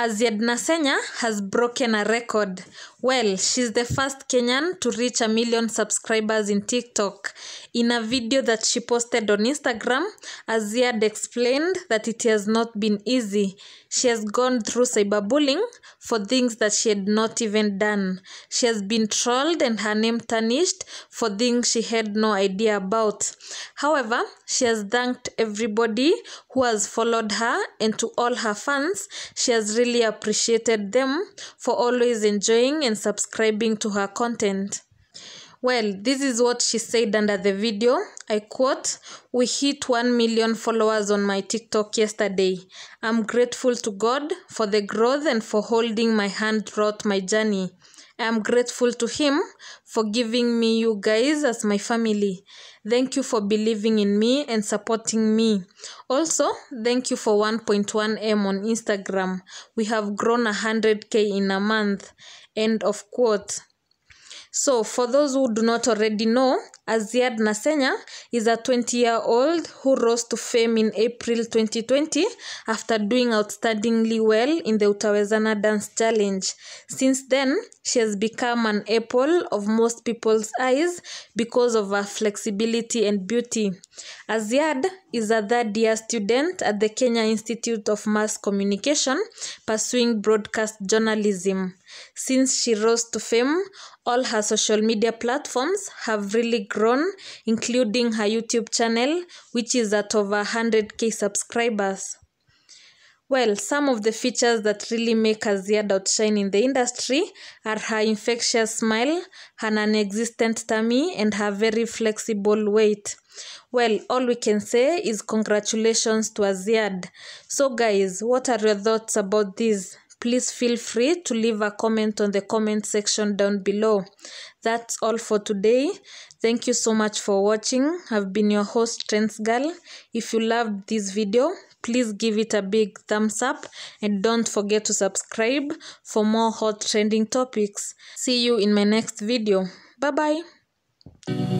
Azziad Nasenya has broken a record. Well, she's the first Kenyan to reach a million subscribers in TikTok. In a video that she posted on Instagram, Azziad explained that it has not been easy. She has gone through cyberbullying for things that she had not even done. She has been trolled and her name tarnished for things she had no idea about. However, she has thanked everybody who has followed her and to all her fans, she has really appreciated them for always enjoying and subscribing to her content. Well, this is what she said under the video. I quote, We hit 1 million followers on my TikTok yesterday. I'm grateful to God for the growth and for holding my hand throughout my journey. I am grateful to Him for giving me you guys as my family. Thank you for believing in me and supporting me. Also, thank you for 1.1M on Instagram. We have grown 100k in a month. End of quote. So, for those who do not already know, Azziad Nasenya is a 20 year old who rose to fame in April 2020 after doing outstandingly well in the Utawezana Dance Challenge. Since then, she has become an apple of most people's eyes because of her flexibility and beauty. Azziad is a third year student at the Kenya Institute of Mass Communication pursuing broadcast journalism. Since she rose to fame, all her social media platforms have really grown, including her YouTube channel, which is at over 100k subscribers. Well, some of the features that really make Aziad outshine in the industry are her infectious smile, her non existent tummy, and her very flexible weight. Well, all we can say is congratulations to Aziad. So, guys, what are your thoughts about this? Please feel free to leave a comment on the comment section down below. That's all for today. Thank you so much for watching. I've been your host, Trends Girl. If you loved this video, please give it a big thumbs up and don't forget to subscribe for more hot trending topics. See you in my next video. Bye bye.